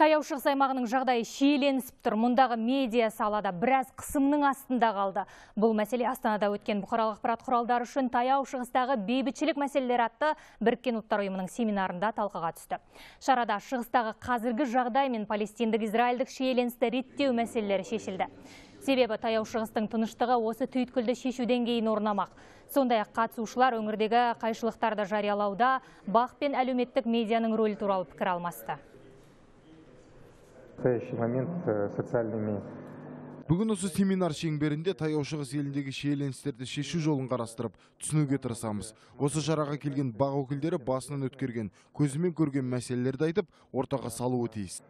Таяу шығыс аймағының жағдайы шиеленісіп тұр. Мұндағы медиа салада біраз қысымның астында қалды. Бұл мәселе Астанада өткен бұқаралық ақпарат құралдары үшін таяу шығыстағы бейбітшілік мәселелері атты біріккен ұлттар ұйымының семинарында талқыға түсті. Шарада шығыстағы қазіргі жағдай мен палестиндік израильдік шиеленісті реттеу мәселелері шешілді. Себебі таяу шығыстың тыныштығы осы түйткілді шешуден кейін орнамақ. Сондай ақ қатысушылар өңірдегі қайшылықтарды жариялауда бақ пен әлеуметтік медианың рөлі туралы пікір алмасты. Настоящий момент э, социальными Бүгін осы семинар шеңберінде таяу шығыс еліндегі шиеленістерді шешу жолын қарастырып түсінуге тырысамыз. Осы шараға келген бақ өкілдері басынан өткерген, көзімен көрген мәселелерді айтып, ортаға салуы тиіс.